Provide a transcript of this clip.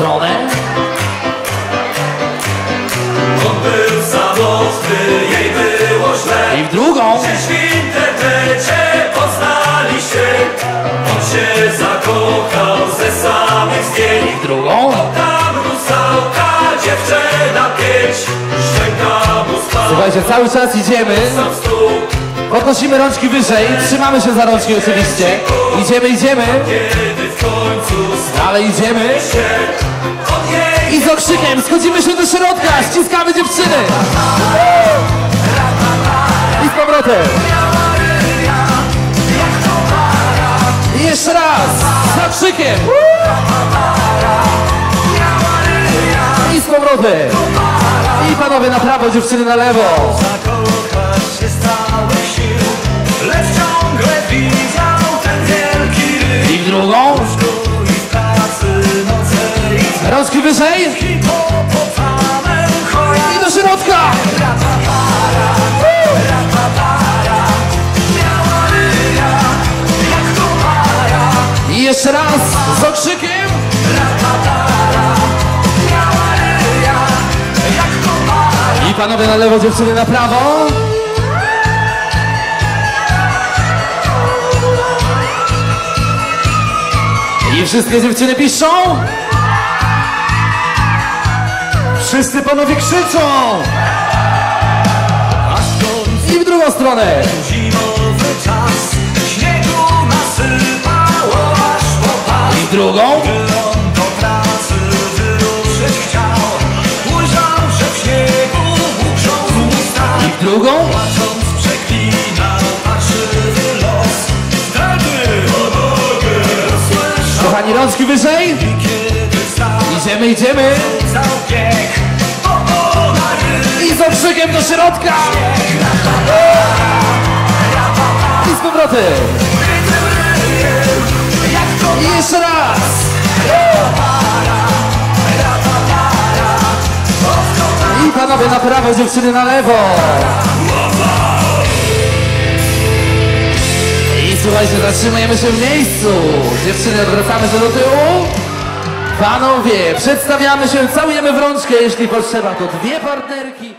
stronę. On był jej było źle. I w drugą. Poznali się. On się zakochał ze samych zdjęć. I w drugą. Tam rusałka, dziewczyna pięć. Szczęka mu spadła. Słuchajcie, cały czas idziemy. Podnosimy rączki wyżej, trzymamy się za rączki oczywiście. Idziemy, idziemy. Ale idziemy z okrzykiem schodzimy się do środka. Ściskamy dziewczyny. I z powrotem. I jeszcze raz. Z okrzykiem. I z powrotem. I panowie na prawo, dziewczyny na lewo. Wyżej. I do środka. I jeszcze raz. Z okrzykiem. I panowie na lewo, dziewczyny na prawo. I wszystkie dziewczyny piszą. Wszyscy panowie krzyczą. I w drugą stronę. zimowy czas Śniegu nasypało aż po pas I w drugą. Gdy on do pracy wyruszyć chciał Ujrzał, że w śniegu ugrzązł stał I w drugą. Płacząc przeklinał parszywy los Wtedy podłogę słyszał Kochani, rączki wyżej. Idziemy, idziemy. Do środka. I z powrotem. I jeszcze raz. I panowie na prawo, dziewczyny na lewo. I słuchajcie, zatrzymujemy się w miejscu. Dziewczyny, odwracamy się do tyłu. Panowie, przedstawiamy się, całujemy w rączkę, jeśli potrzeba, to dwie partnerki.